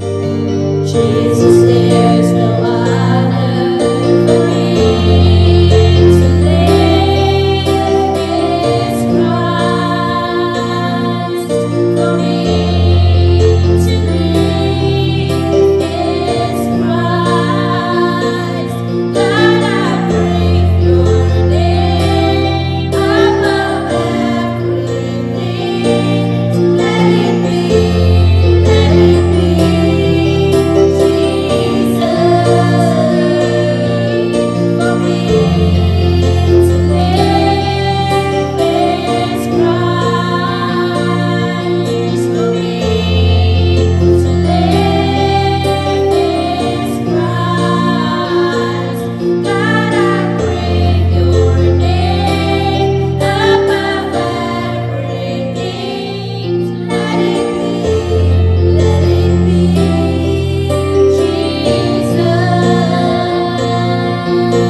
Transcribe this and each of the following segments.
Jesus, there's no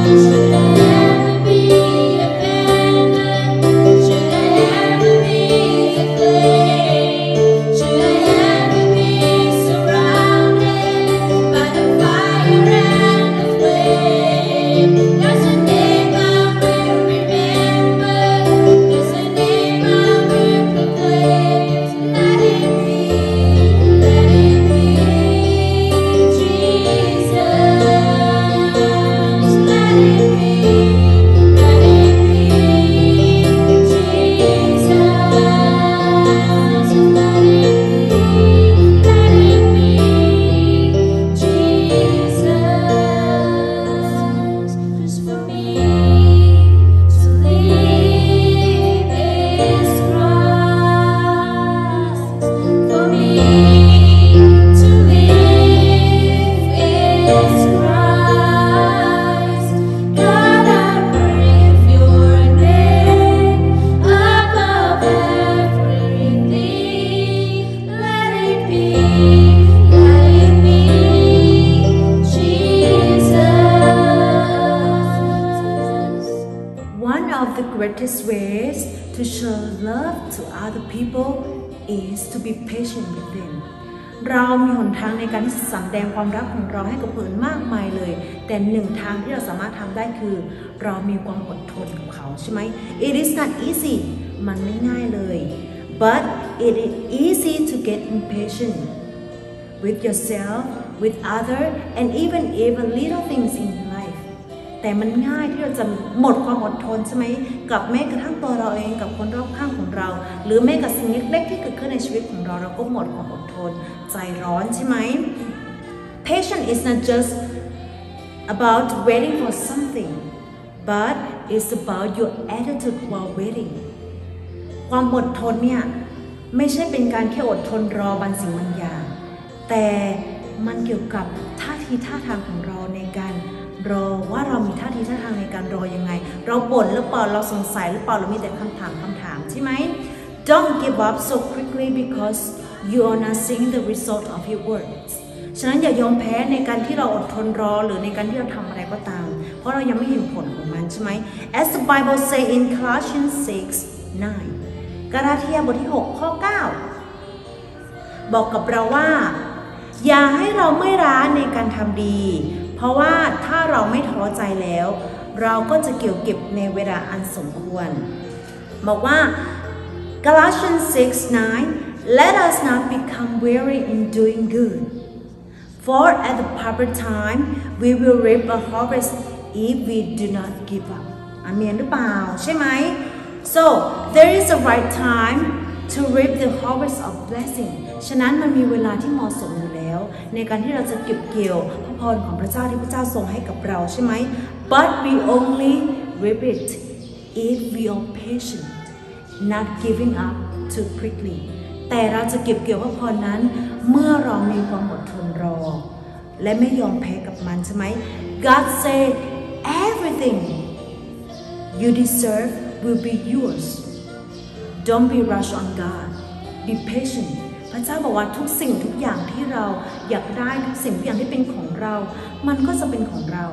almost of the greatest ways to show love to other people is to be patient with them เรามีหนทางในการที่จะสำแดงความรักของเราให้กับคนอื่นมากมายเลย แต่หนึ่งทางที่เราสามารถทำได้คือ เรามีความอดทนกับเขาใช่ไหม It is not easy มันไม่ง่ายเลย but it is easy to get impatient with yourself with other and even even little things in แต่มันง่ายที่เราจะหมดความอดทนใช่ไหมกับแม้กระทั่งตัวเราเองกับคนรอบข้างของเรา หรือแม้กับสิ่งเล็กๆที่เกิดขึ้นในชีวิตของเราเราก็หมดความอดทน ใจร้อนใช่ไหม Patience is not just about waiting for something but it's about your attitude while waiting ความอดทนเนี่ยไม่ใช่เป็นการแค่อดทนรอบางสิ่งบางอย่าง แต่มันเกี่ยวกับท่าทีท่าทางของเราในการ รอว่าเรามีท่าทีท่าทางในการรอยังไง เราบ่นหรือเปล่าเราสงสัยหรือเปล่าเรามีแต่คำถามคำถามใช่ไหม Don't give up so quickly because you are not seeing the result of your words ฉะนั้นอย่ายอมแพ้ในการที่เราอดทนรอหรือในการที่เราทำอะไรก็ตาม เพราะเรายังไม่เห็นผลของมันใช่ไหม As the Bible say in Colossians 6 9กาลาเทียบทที่ 6 ข้อ 9 บอกกับเราว่า อย่าให้เราไม่ร้าในการทำดี เพราะว่าถ้าเราไม่ท้อใจแล้ว เราก็จะเกี่ยวเก็บในเวลาอันสมควร บอกว่า Galatians 6 9 Let us not become weary in doing good for at the proper time we will reap a harvest if we do not give up อาเมนหรือเปล่าใช่ไหม so there is a right time to reap the harvest of blessing ฉะนั้นมันมีเวลาที่เหมาะสมอยู่แล้ว ในการที่เราจะเก็บเกี่ยว พรของพระเจ้าที่พระเจ้าทรงให้กับเราใช่ไหม but we only reap it if we are patient not giving up too quickly แต่เราจะเก็บเกี่ยวพระพรนั้น เมื่อเรามีความอดทนรอ และไม่ยอมแพ้กับมันใช่ไหม God said everything you deserve will be yours don't be rush on God be patient ระเจ้าบอกว่าทุกสิ่งทุกอย่างที่เราอยากได้ทุกสิ่งทุกอย่างที่เป็นของเรา มันก็จะเป็นของเรา